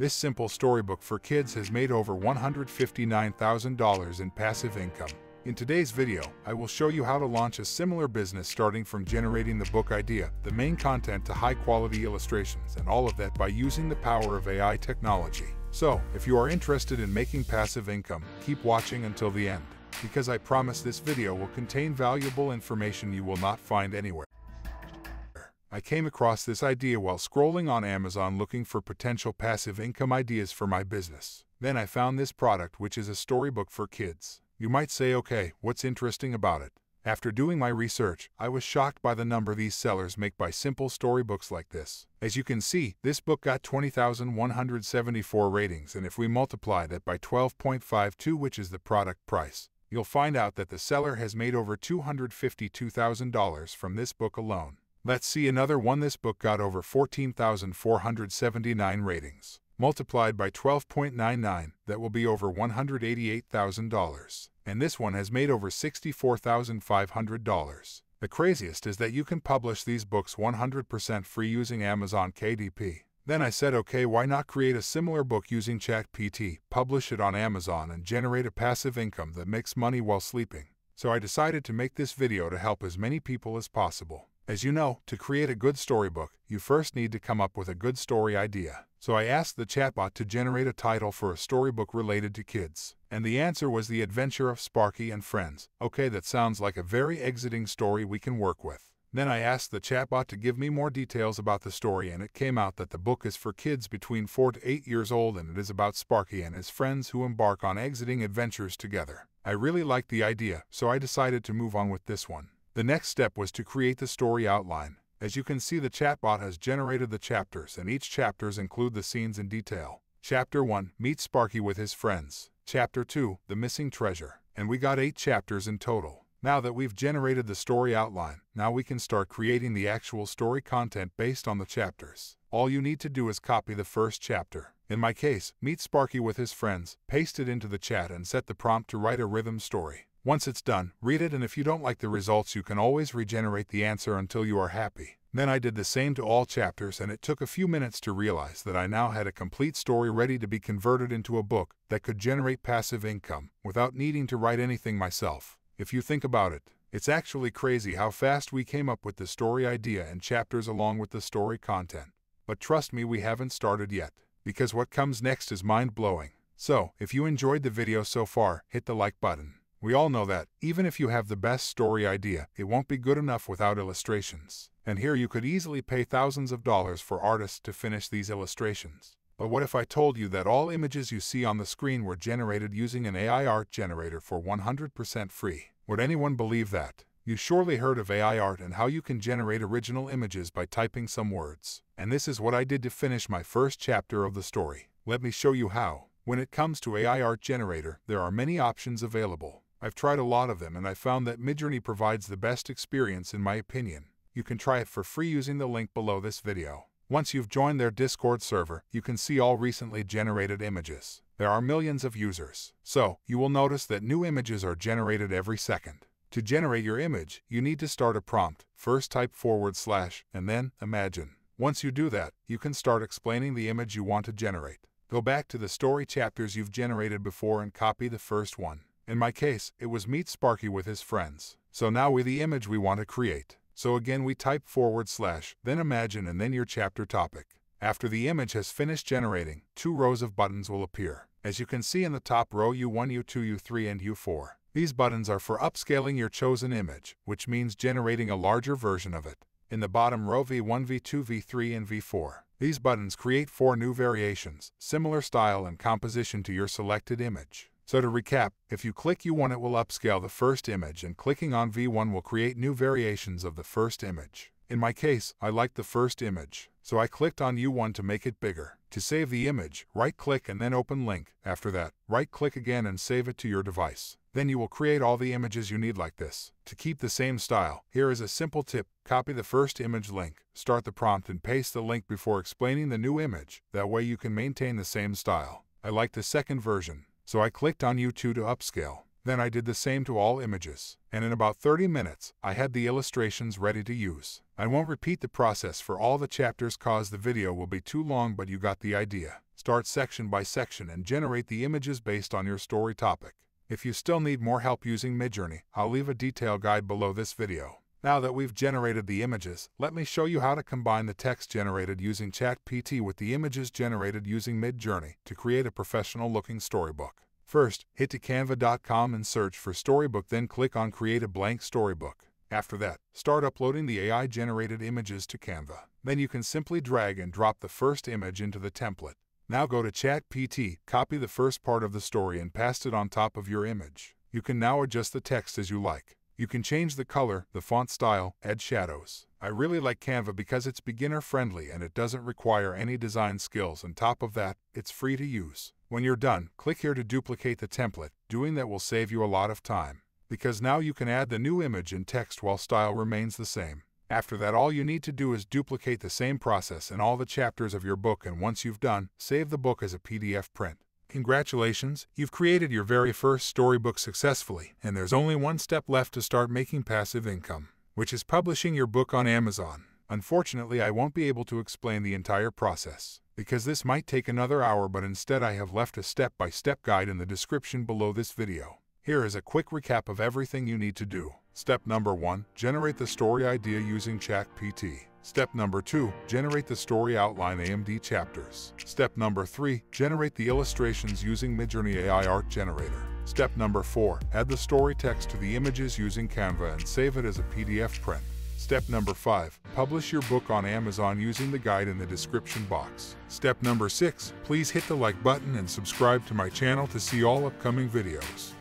This simple storybook for kids has made over $159,000 in passive income. In today's video, I will show you how to launch a similar business starting from generating the book idea, the main content to high-quality illustrations, and all of that by using the power of AI technology. So, if you are interested in making passive income, keep watching until the end, because I promise this video will contain valuable information you will not find anywhere. I came across this idea while scrolling on Amazon looking for potential passive income ideas for my business. Then I found this product which is a storybook for kids. You might say, okay, what's interesting about it? After doing my research, I was shocked by the number these sellers make by simple storybooks like this. As you can see, this book got 20,174 ratings and if we multiply that by 12.52 which is the product price, you'll find out that the seller has made over $252,000 from this book alone. Let's see another one. This book got over 14,479 ratings. Multiplied by 12.99, that will be over $188,000. And this one has made over $64,500. The craziest is that you can publish these books 100% free using Amazon KDP. Then I said, okay, why not create a similar book using ChatGPT, publish it on Amazon, and generate a passive income that makes money while sleeping? So I decided to make this video to help as many people as possible. As you know, to create a good storybook, you first need to come up with a good story idea. So I asked the chatbot to generate a title for a storybook related to kids. And the answer was The Adventure of Sparky and Friends. Okay, that sounds like a very exiting story we can work with. Then I asked the chatbot to give me more details about the story and it came out that the book is for kids between 4 to 8 years old and it is about Sparky and his friends who embark on exiting adventures together. I really liked the idea, so I decided to move on with this one. The next step was to create the story outline. As you can see the chatbot has generated the chapters and each chapters include the scenes in detail. Chapter 1, Meet Sparky with his friends. Chapter 2, The Missing Treasure. And we got 8 chapters in total. Now that we've generated the story outline, now we can start creating the actual story content based on the chapters. All you need to do is copy the first chapter. In my case, Meet Sparky with his friends, paste it into the chat and set the prompt to write a rhythm story. Once it's done, read it and if you don't like the results you can always regenerate the answer until you are happy. Then I did the same to all chapters and it took a few minutes to realize that I now had a complete story ready to be converted into a book that could generate passive income without needing to write anything myself. If you think about it, it's actually crazy how fast we came up with the story idea and chapters along with the story content. But trust me we haven't started yet, because what comes next is mind-blowing. So, if you enjoyed the video so far, hit the like button. We all know that, even if you have the best story idea, it won't be good enough without illustrations. And here you could easily pay thousands of dollars for artists to finish these illustrations. But what if I told you that all images you see on the screen were generated using an AI art generator for 100% free? Would anyone believe that? You surely heard of AI art and how you can generate original images by typing some words. And this is what I did to finish my first chapter of the story. Let me show you how. When it comes to AI art generator, there are many options available. I've tried a lot of them and I found that Midjourney provides the best experience in my opinion. You can try it for free using the link below this video. Once you've joined their Discord server, you can see all recently generated images. There are millions of users, so you will notice that new images are generated every second. To generate your image, you need to start a prompt. First type forward slash, and then imagine. Once you do that, you can start explaining the image you want to generate. Go back to the story chapters you've generated before and copy the first one. In my case, it was Meet Sparky with his friends. So now we the image we want to create. So again we type forward slash, then imagine and then your chapter topic. After the image has finished generating, two rows of buttons will appear. As you can see in the top row U1, U2, U3, and U4. These buttons are for upscaling your chosen image, which means generating a larger version of it. In the bottom row V1, V2, V3, and V4. These buttons create four new variations, similar style and composition to your selected image. So to recap, if you click U1 it will upscale the first image and clicking on V1 will create new variations of the first image. In my case, I liked the first image, so I clicked on U1 to make it bigger. To save the image, right-click and then open link. After that, right-click again and save it to your device. Then you will create all the images you need like this. To keep the same style, here is a simple tip. Copy the first image link, start the prompt and paste the link before explaining the new image. That way you can maintain the same style. I like the second version, so I clicked on U2 to upscale. Then I did the same to all images, and in about 30 minutes, I had the illustrations ready to use. I won't repeat the process for all the chapters cause the video will be too long but you got the idea. Start section by section and generate the images based on your story topic. If you still need more help using Midjourney, I'll leave a detail guide below this video. Now that we've generated the images, let me show you how to combine the text generated using ChatGPT with the images generated using Midjourney to create a professional-looking storybook. First, hit to canva.com and search for Storybook then click on Create a blank storybook. After that, start uploading the AI-generated images to Canva. Then you can simply drag and drop the first image into the template. Now go to ChatGPT, copy the first part of the story and paste it on top of your image. You can now adjust the text as you like. You can change the color, the font style, add shadows. I really like Canva because it's beginner friendly and it doesn't require any design skills. On top of that, it's free to use. When you're done, click here to duplicate the template. Doing that will save you a lot of time. Because now you can add the new image and text while style remains the same. After that all you need to do is duplicate the same process in all the chapters of your book and once you've done, save the book as a PDF print. Congratulations, you've created your very first storybook successfully, and there's only one step left to start making passive income, which is publishing your book on Amazon. Unfortunately, I won't be able to explain the entire process, because this might take another hour but instead I have left a step-by-step -step guide in the description below this video. Here is a quick recap of everything you need to do. Step number 1. Generate the story idea using ChatGPT. Step number 2. Generate the story outline AMD chapters. Step number 3. Generate the illustrations using Midjourney AI Art Generator. Step number 4. Add the story text to the images using Canva and save it as a PDF print. Step number 5. Publish your book on Amazon using the guide in the description box. Step number 6. Please hit the like button and subscribe to my channel to see all upcoming videos.